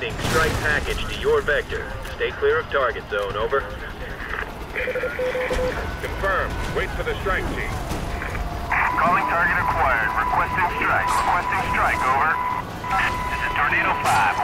sending strike package to your vector. Stay clear of target zone, over. Confirm. Wait for the strike team. Calling target acquired. Requesting strike. Requesting strike, over. This is Tornado 5.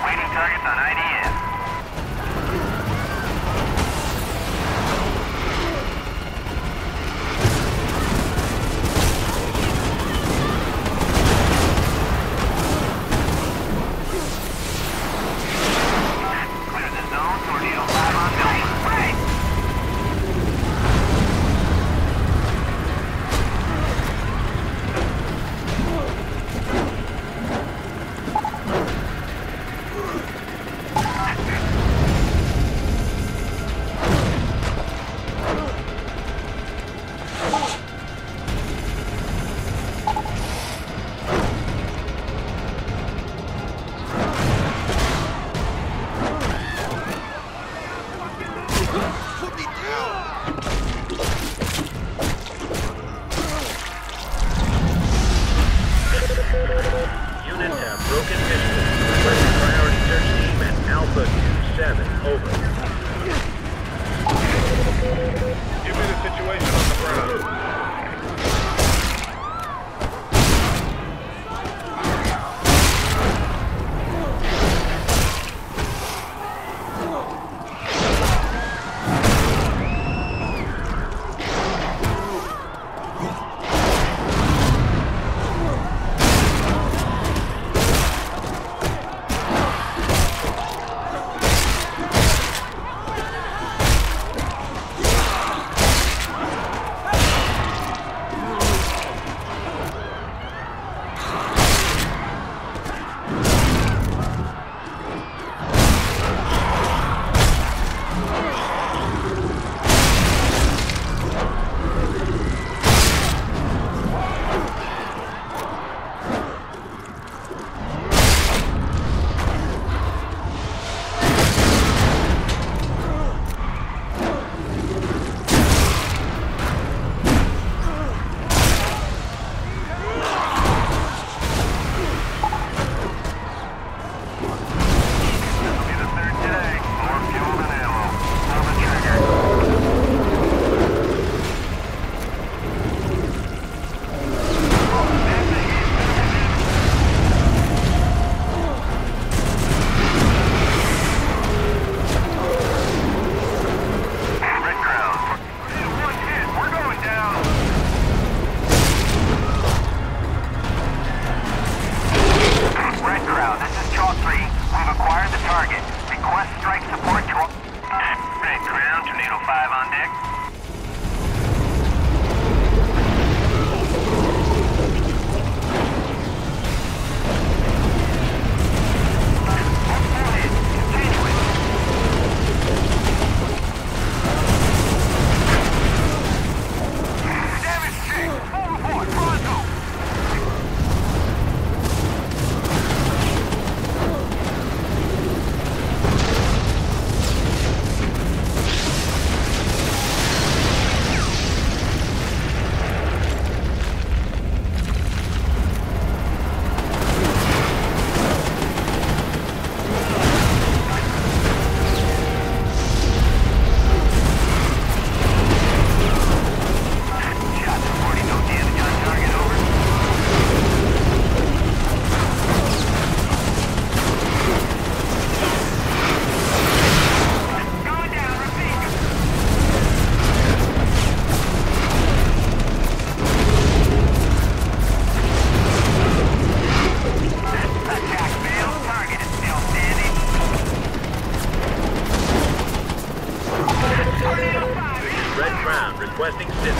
everything's busy.